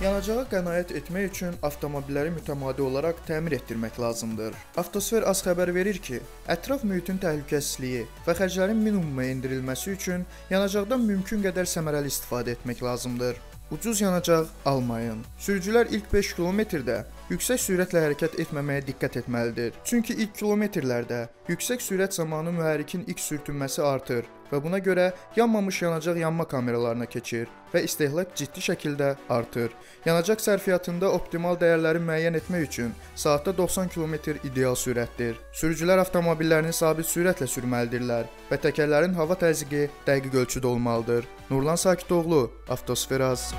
Yanacağa qənaət etmək üçün avtomobilləri mütəmadi olaraq təmir etdirmək lazımdır. Avtosfer az xəbər verir ki, ətraf mühitin təhlükəsizliyi və xərclərin minimuma endirilməsi üçün yanacaqdan mümkün qədər səmərəli istifadə etmək lazımdır. Ucuz yanacaq almayın. Sürücülər ilk 5 kilometrdə yüksək sürətlə hərəkət etməməyə diqqət etməlidir. Çünki ilk kilometrlərdə yüksək sürət zamanı mühərrikin X sürtünməsi artır və buna görə yanmamış yanacaq yanma kameralarına keçir və istehlak ciddi şəkildə artır. Yanacaq sərfiyyatında optimal dəyərləri müəyyən etmək üçün saatda 90 km ideal sürətdir. Sürücülər avtomobillərini sabit sürətlə sürməlidirlər və təkərlərin hava təzyiqi dəqiq ölçüdə olmalıdır. Nurlan Sakitoğlu, Avtosferaz.